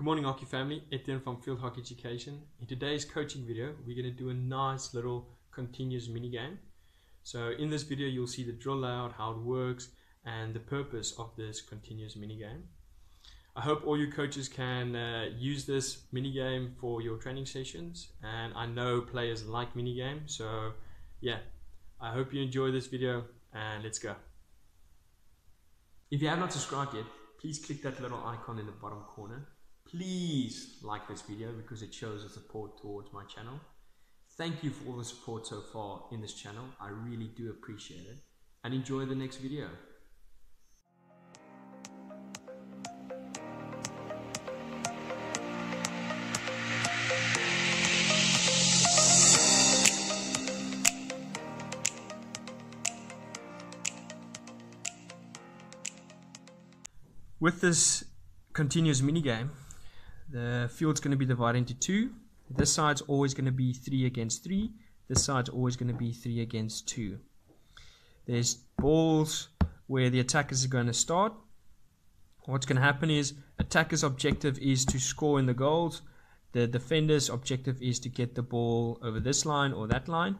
Good morning hockey family, Etienne from Field Hockey Education. In today's coaching video, we're going to do a nice little continuous mini game. So in this video, you'll see the drill layout, how it works, and the purpose of this continuous mini game. I hope all you coaches can uh, use this mini game for your training sessions, and I know players like mini games, so yeah, I hope you enjoy this video, and let's go. If you have not subscribed yet, please click that little icon in the bottom corner Please like this video because it shows the support towards my channel. Thank you for all the support so far in this channel. I really do appreciate it. And enjoy the next video. With this continuous mini game, the field's going to be divided into two. This side's always going to be 3 against 3. This side's always going to be 3 against 2. There's balls where the attackers are going to start. What's going to happen is attacker's objective is to score in the goals. The defender's objective is to get the ball over this line or that line.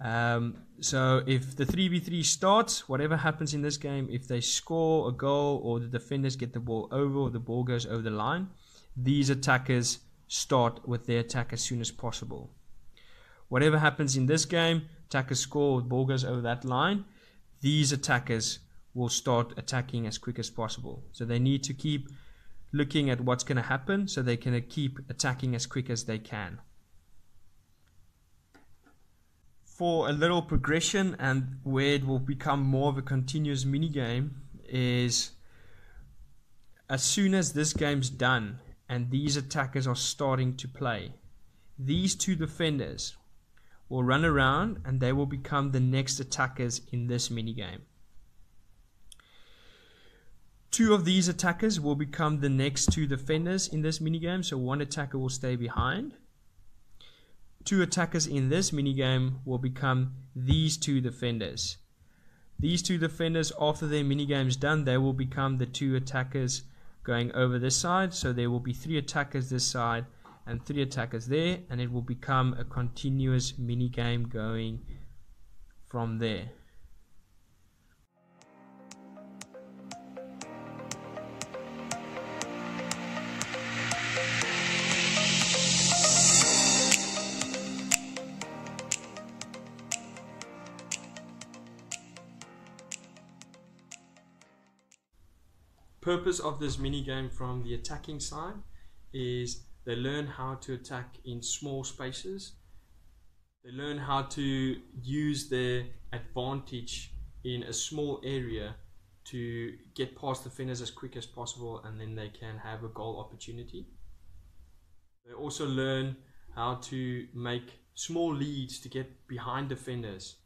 Um, so if the 3v3 starts, whatever happens in this game, if they score a goal or the defenders get the ball over or the ball goes over the line, these attackers start with their attack as soon as possible. Whatever happens in this game, attackers score, ball goes over that line, these attackers will start attacking as quick as possible. So they need to keep looking at what's going to happen so they can keep attacking as quick as they can. For a little progression and where it will become more of a continuous mini game is as soon as this game's done, and these attackers are starting to play. These two defenders will run around and they will become the next attackers in this minigame. Two of these attackers will become the next two defenders in this minigame, so one attacker will stay behind. Two attackers in this minigame will become these two defenders. These two defenders, after their minigame's done, they will become the two attackers going over this side. So there will be three attackers this side and three attackers there. And it will become a continuous mini game going from there. Purpose of this mini game from the attacking side is they learn how to attack in small spaces. They learn how to use their advantage in a small area to get past the defenders as quick as possible and then they can have a goal opportunity. They also learn how to make small leads to get behind defenders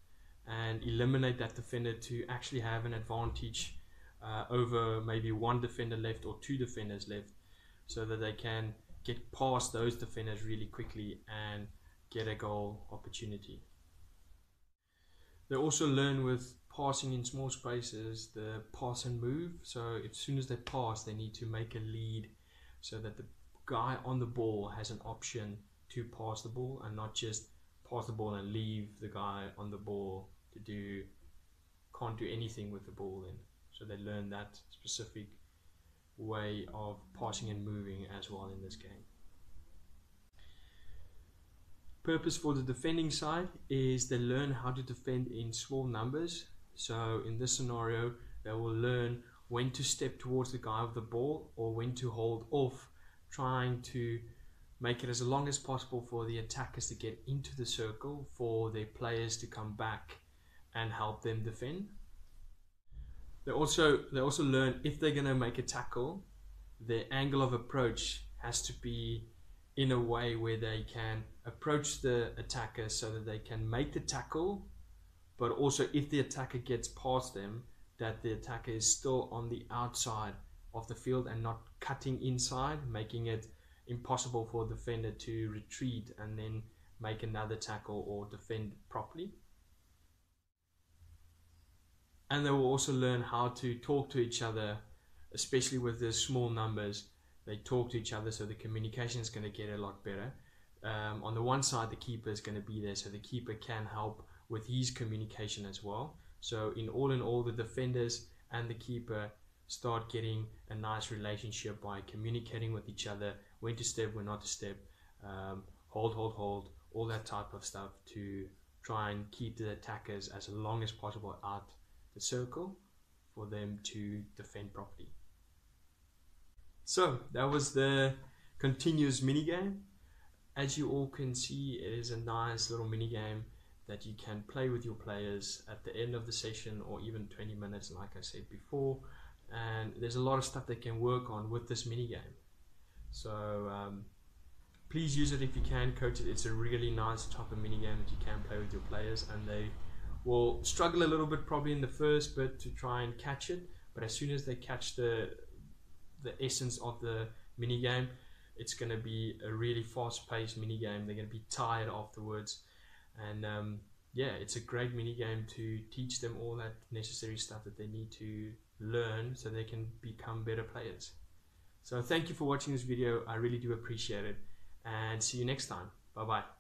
and eliminate that defender to actually have an advantage uh, over maybe one defender left or two defenders left so that they can get past those defenders really quickly and get a goal opportunity. They also learn with passing in small spaces the pass and move. So as soon as they pass, they need to make a lead so that the guy on the ball has an option to pass the ball and not just pass the ball and leave the guy on the ball to do can't do anything with the ball then. So they learn that specific way of passing and moving as well in this game. Purpose for the defending side is they learn how to defend in small numbers. So in this scenario, they will learn when to step towards the guy with the ball or when to hold off, trying to make it as long as possible for the attackers to get into the circle for their players to come back and help them defend. They also they also learn if they're gonna make a tackle, their angle of approach has to be in a way where they can approach the attacker so that they can make the tackle, but also if the attacker gets past them, that the attacker is still on the outside of the field and not cutting inside, making it impossible for the defender to retreat and then make another tackle or defend properly and they will also learn how to talk to each other, especially with the small numbers, they talk to each other, so the communication is going to get a lot better. Um, on the one side, the keeper is going to be there, so the keeper can help with his communication as well. So, in all in all, the defenders and the keeper start getting a nice relationship by communicating with each other, when to step, when not to step, um, hold, hold, hold, all that type of stuff to try and keep the attackers as long as possible out the circle for them to defend properly. So that was the continuous mini game. As you all can see, it is a nice little mini game that you can play with your players at the end of the session or even 20 minutes, like I said before. And there's a lot of stuff they can work on with this mini game. So um, please use it if you can, coach it. It's a really nice type of mini game that you can play with your players, and they will struggle a little bit probably in the first bit to try and catch it. But as soon as they catch the the essence of the mini game, it's going to be a really fast-paced mini game. They're going to be tired afterwards, and um, yeah, it's a great mini game to teach them all that necessary stuff that they need to learn so they can become better players. So thank you for watching this video. I really do appreciate it and see you next time. Bye bye.